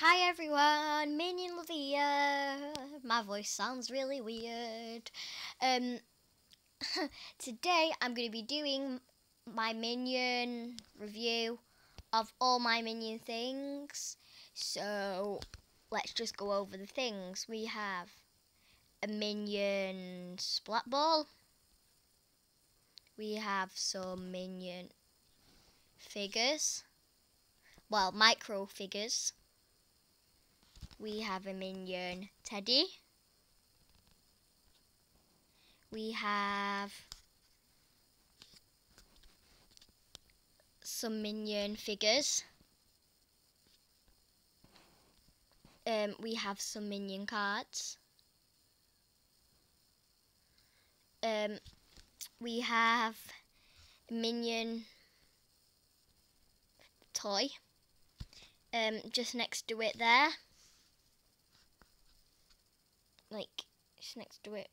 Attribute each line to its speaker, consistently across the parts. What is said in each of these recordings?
Speaker 1: Hi everyone, Minion Lover. My voice sounds really weird. Um, today I'm going to be doing my Minion review of all my Minion things. So let's just go over the things. We have a Minion Splat Ball. We have some Minion figures. Well, micro figures. We have a Minion Teddy. We have some Minion figures. Um, we have some Minion cards. Um, we have a Minion toy um, just next to it there like next to it.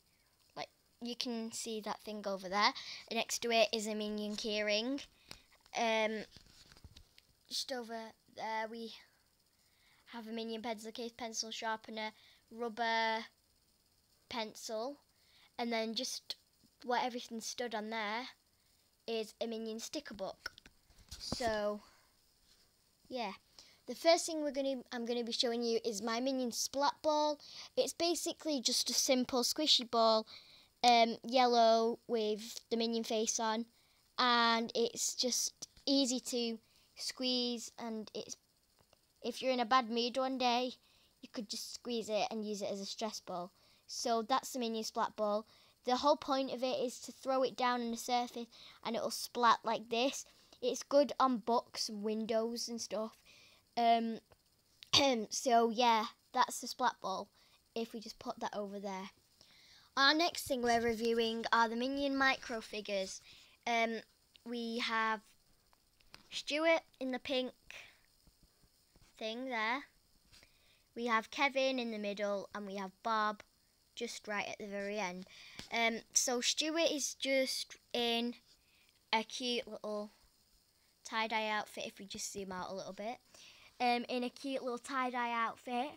Speaker 1: Like you can see that thing over there. Next to it is a minion keyring. Um just over there we have a minion pencil case pencil sharpener rubber pencil. And then just what everything stood on there is a minion sticker book. So yeah the first thing we're to I'm going to be showing you is my minion splat ball. It's basically just a simple squishy ball, um, yellow with the minion face on, and it's just easy to squeeze. And it's if you're in a bad mood one day, you could just squeeze it and use it as a stress ball. So that's the minion splat ball. The whole point of it is to throw it down on the surface and it'll splat like this. It's good on books and windows and stuff. Um, so yeah, that's the splat ball. If we just put that over there. Our next thing we're reviewing are the Minion micro figures. Um, we have Stuart in the pink thing there. We have Kevin in the middle, and we have Bob just right at the very end. Um, so Stuart is just in a cute little tie-dye outfit. If we just zoom out a little bit um, in a cute little tie-dye outfit.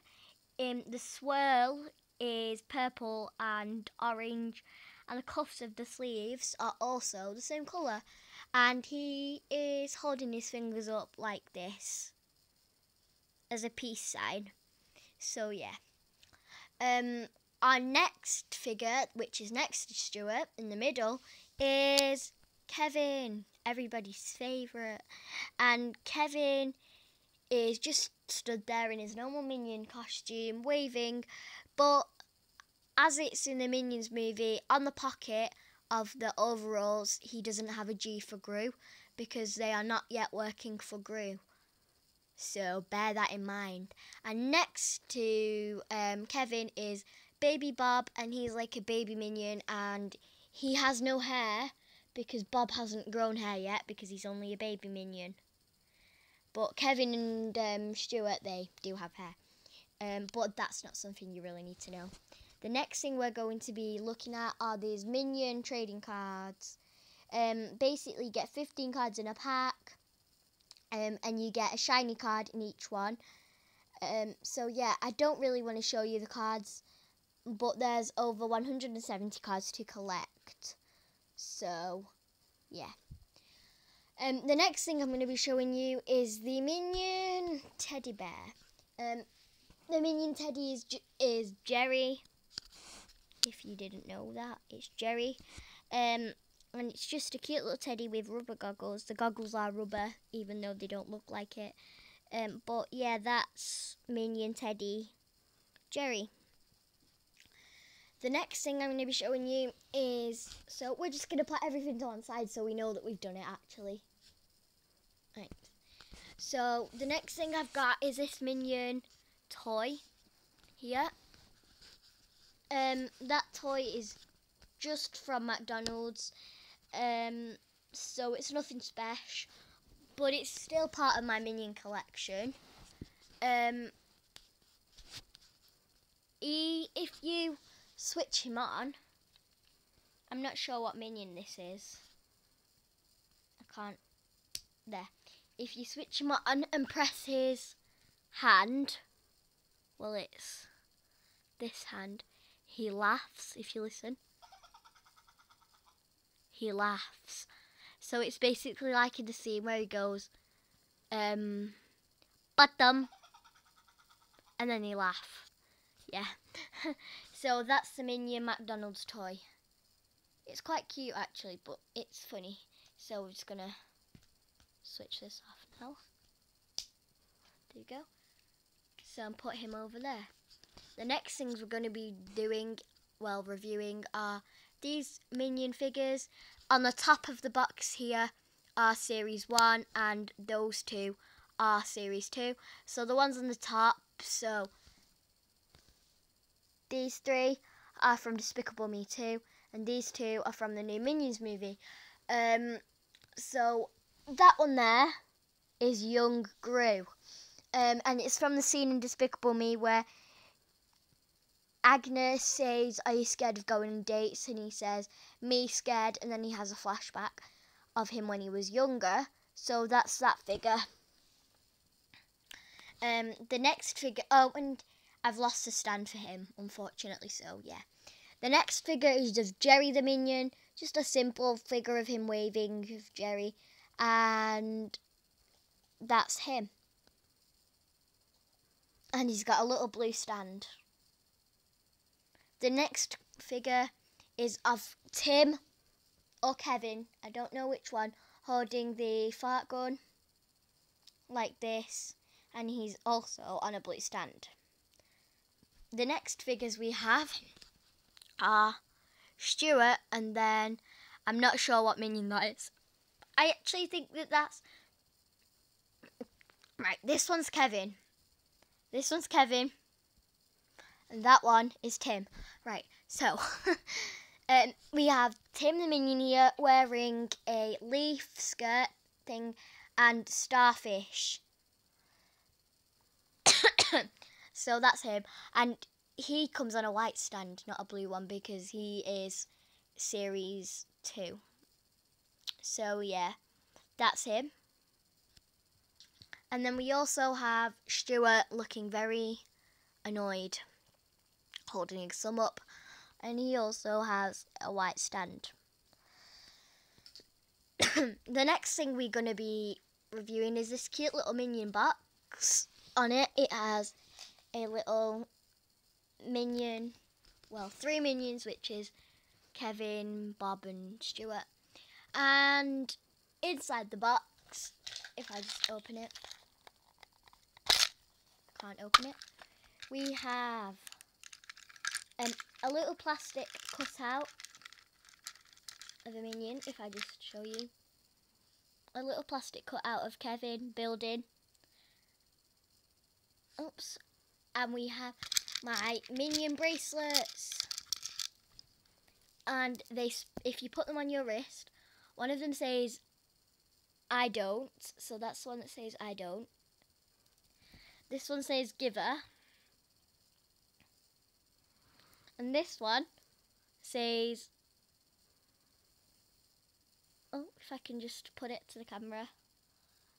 Speaker 1: Um, the swirl is purple and orange and the cuffs of the sleeves are also the same colour. And he is holding his fingers up like this as a peace sign. So yeah. Um our next figure which is next to Stuart in the middle is Kevin everybody's favourite. And Kevin is just stood there in his normal minion costume, waving, but as it's in the Minions movie, on the pocket of the overalls, he doesn't have a G for Gru because they are not yet working for Gru. So bear that in mind. And next to um, Kevin is Baby Bob, and he's like a baby minion, and he has no hair because Bob hasn't grown hair yet because he's only a baby minion. But Kevin and um, Stuart, they do have hair. Um, but that's not something you really need to know. The next thing we're going to be looking at are these minion trading cards. Um, basically, get 15 cards in a pack, um, and you get a shiny card in each one. Um, so yeah, I don't really want to show you the cards, but there's over 170 cards to collect. So, yeah. Um, the next thing I'm going to be showing you is the Minion Teddy Bear. Um, the Minion Teddy is, is Jerry. If you didn't know that, it's Jerry. Um, and it's just a cute little teddy with rubber goggles. The goggles are rubber, even though they don't look like it. Um, but yeah, that's Minion Teddy Jerry. The next thing I'm going to be showing you is, so we're just going to put everything to one side so we know that we've done it actually. Right. So the next thing I've got is this Minion toy here. Um, that toy is just from McDonald's. Um, so it's nothing special, but it's still part of my Minion collection. Um, he, if you switch him on. I'm not sure what minion this is. I can't. There. If you switch him on and press his hand, well, it's this hand. He laughs, if you listen. He laughs. So it's basically like in the scene where he goes, um, bottom, and then he laughs. Yeah. so that's the Minion McDonald's toy. It's quite cute actually, but it's funny. So we're just gonna switch this off now. There you go. So and put him over there. The next things we're going to be doing, well, reviewing, are these minion figures. On the top of the box here are Series 1 and those two are Series 2. So the ones on the top, so these three are from Despicable Me 2 and these two are from the new Minions movie. Um, so that one there is young Gru. Um, and it's from the scene in Despicable Me where Agnes says, Are you scared of going on dates? And he says, Me scared. And then he has a flashback of him when he was younger. So that's that figure. Um, the next figure, oh, and I've lost a stand for him, unfortunately, so yeah. The next figure is of Jerry the Minion, just a simple figure of him waving Jerry, and that's him. And he's got a little blue stand. The next figure is of Tim or Kevin, I don't know which one, holding the fart gun like this, and he's also on a blue stand. The next figures we have are Stuart, and then I'm not sure what minion that is. I actually think that that's right. This one's Kevin. This one's Kevin. And that one is Tim. Right, so um, we have Tim the Minion here wearing a leaf skirt thing and starfish. so that's him. And he comes on a white stand, not a blue one, because he is series two. So yeah, that's him. And then we also have Stuart looking very annoyed, holding his thumb up, and he also has a white stand. the next thing we're going to be reviewing is this cute little minion box. On it, it has a little minion, well, three minions, which is Kevin, Bob, and Stuart. And inside the box, if I just open it, can't open it, we have um, a little plastic cutout of a minion, if I just show you. A little plastic cutout of Kevin building. Oops. And we have my minion bracelets. And they, if you put them on your wrist, one of them says, I don't. So that's the one that says I don't. This one says giver. And this one says, oh, if I can just put it to the camera,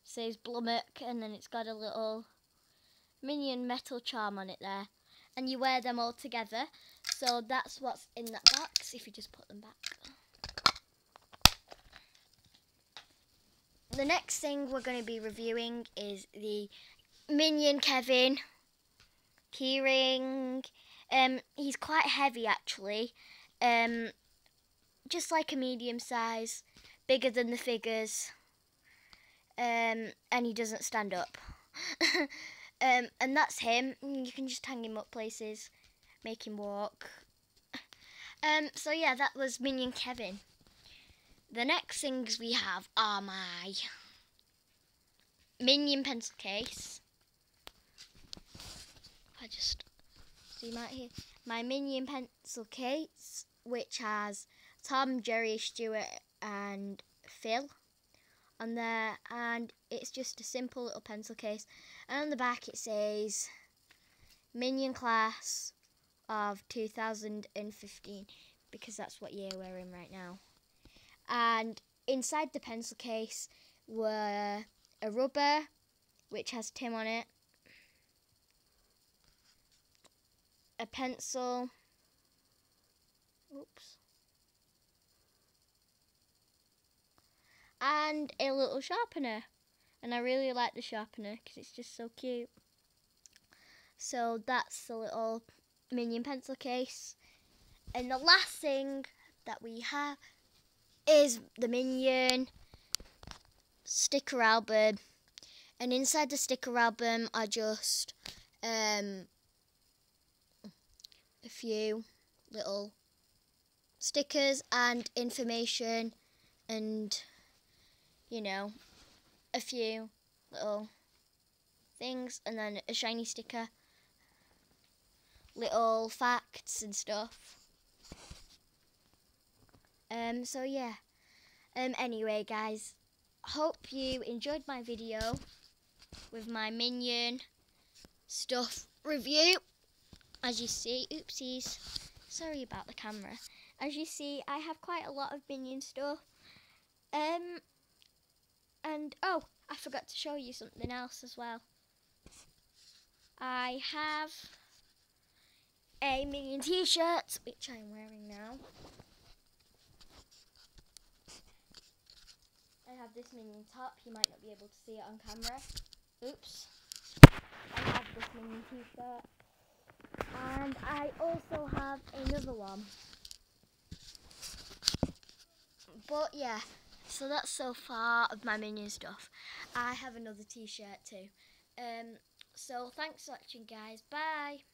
Speaker 1: says Blummock, and then it's got a little minion metal charm on it there and you wear them all together. So that's what's in that box if you just put them back. The next thing we're going to be reviewing is the Minion Kevin keyring. Um, he's quite heavy actually. Um, just like a medium size, bigger than the figures. Um, and he doesn't stand up. Um, and that's him. You can just hang him up places, make him walk. Um, so yeah, that was Minion Kevin. The next things we have are my Minion pencil case. I just see right here. My Minion pencil case, which has Tom, Jerry, Stuart, and Phil on there and it's just a simple little pencil case and on the back it says Minion Class of 2015 because that's what year we're in right now and inside the pencil case were a rubber which has Tim on it a pencil. Oops. And a little sharpener. And I really like the sharpener because it's just so cute. So that's the little minion pencil case. And the last thing that we have is the minion sticker album. And inside the sticker album are just um, a few little stickers and information and you know a few little things and then a shiny sticker. Little facts and stuff. Um so yeah. Um anyway guys hope you enjoyed my video with my minion stuff review. As you see oopsies. Sorry about the camera. As you see I have quite a lot of minion stuff. Um and oh I forgot to show you something else as well. I have a minion t-shirt which I'm wearing now. I have this minion top. You might not be able to see it on camera. Oops. I have this minion t-shirt. And I also have another one. But yeah so that's so far of my minion stuff. I have another t-shirt too. Um so thanks for watching guys. Bye